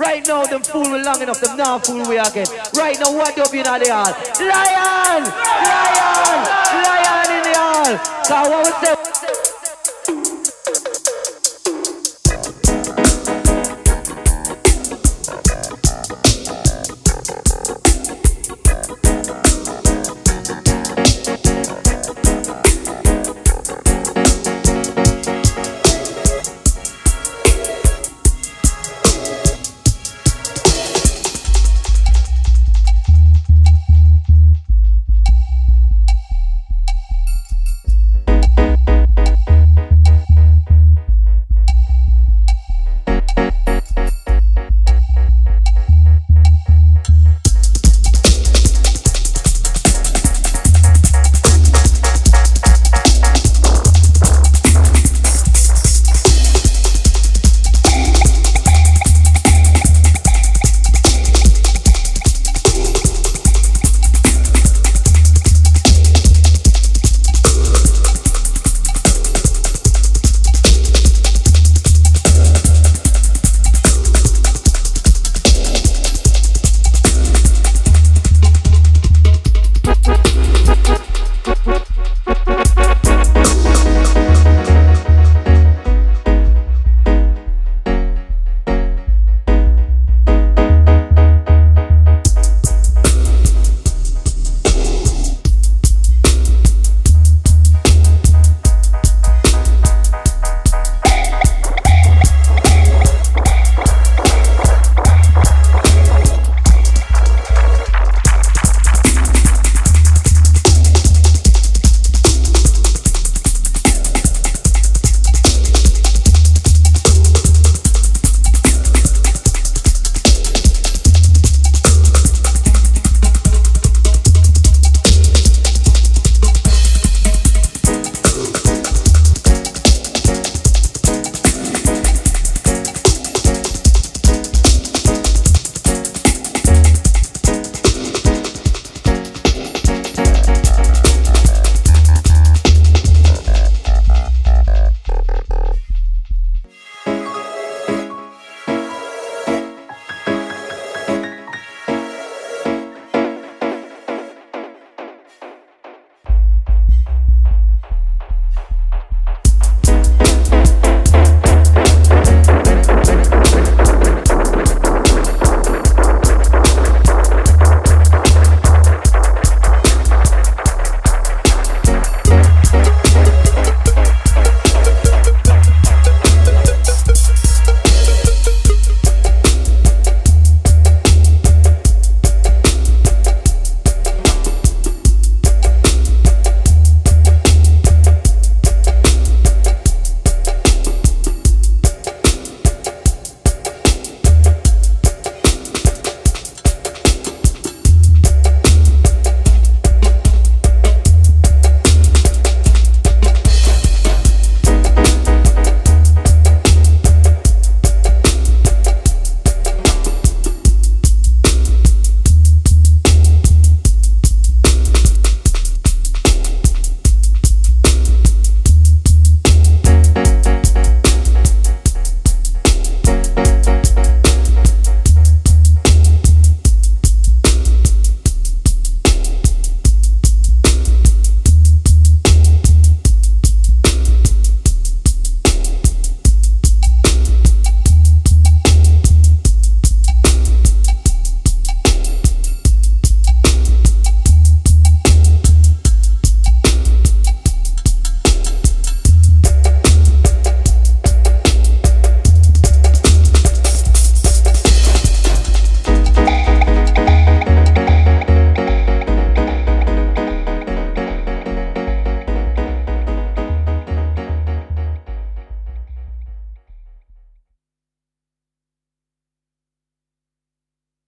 Right now, them fool we long enough, them now fool we again. Right now, what up in the hall? Lion! Lion! Lion in the hall! So what we say?